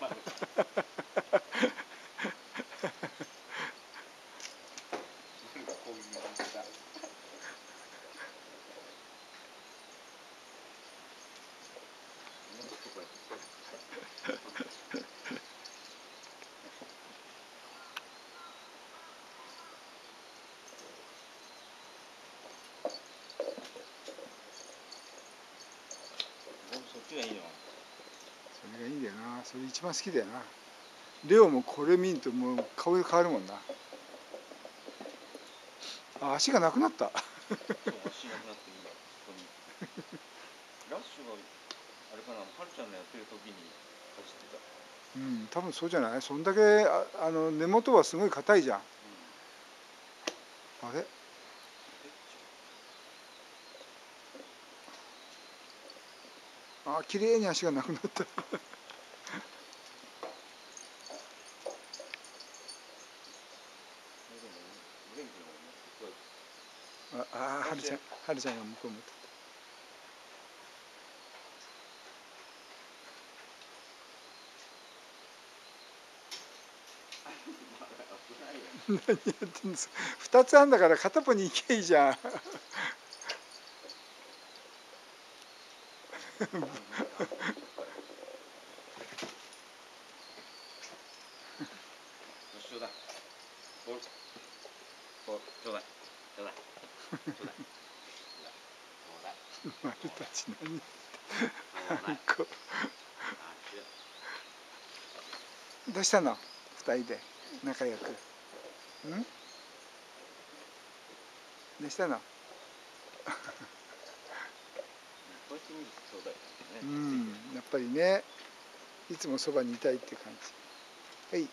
Bye. っちがいいよそれがいいんだよな。それ一番好きだよな。レオもこれ見んともう顔色変わるもんな。あ足がなくなった。足がなくなって今ここに。ラッシュがあれかなはるちゃんのやってる時に走ってた。うん多分そうじゃない？そんだけああの根元はすごい硬いじゃん、うん、あれ？あ綺麗に足がなくなった。ああはるちゃんはるちゃんが向こう向いた。何やってんです 二つあんだから片っぽに行けいいじゃんよしちょうだ。いボールボールちょうだい。ちょうだい。ちょうだい。ちょうだい。丸たち何ちょうだい。こう。どうしたの？二人で。仲良く。ん？どうしたの？こうやって見るとそうだようんやっぱりねいつもそばにいたいって感じ。はい。